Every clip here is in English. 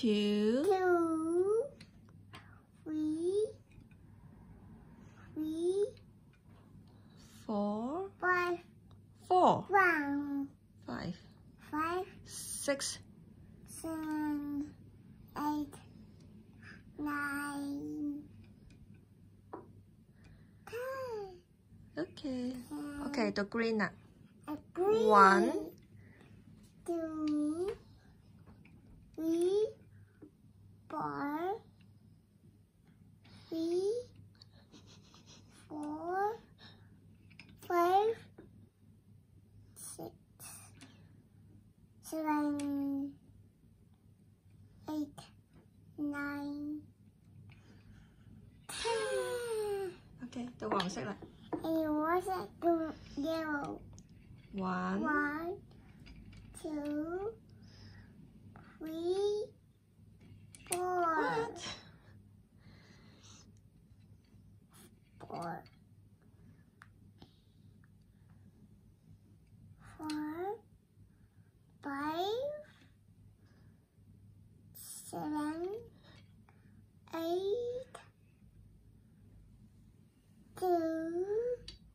two, two, three, three, four, five, four, one, five, five, six, seven, eight, nine, ten. okay. Okay, the green. Agree. One. two, three, bar, three, four, five, six, seven, eight, nine, ten. Okay, từ hoàng sắc lại. It was at the yellow. One. One, two, three.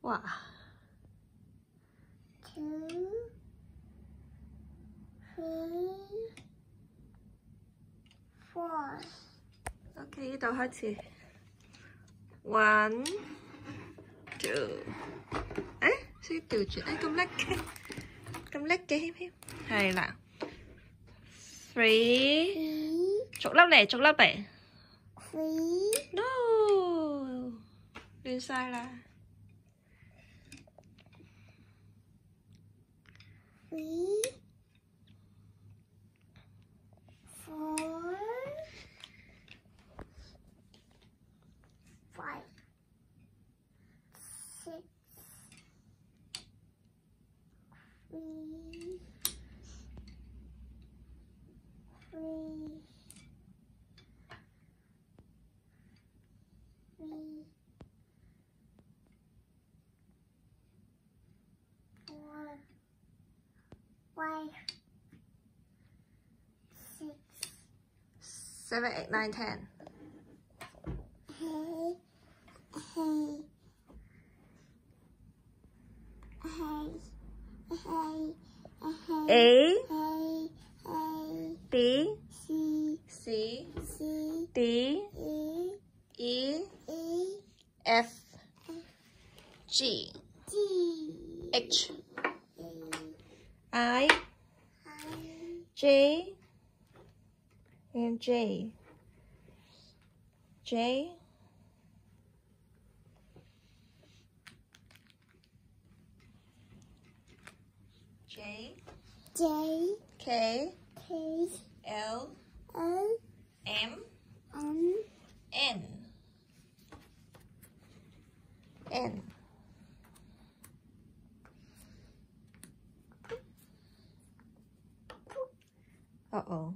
Wow. two, three, four. OK，呢度开始。One, two，诶，需要调转，诶咁叻嘅，咁叻嘅，谦谦，系啦。Three， Three, 逐粒嚟，逐粒嚟。 three, No，乱晒啦。 Three, four, five, six, three, three, four, five, six, Seven, eight, nine, ten。hey, hey, hey, hey, hey, A, hey, hey, B, C, C, C, D, F, G, G, H, I, J, and J. J, J, J, K, K, L, L, M, M, N. N. Uh oh.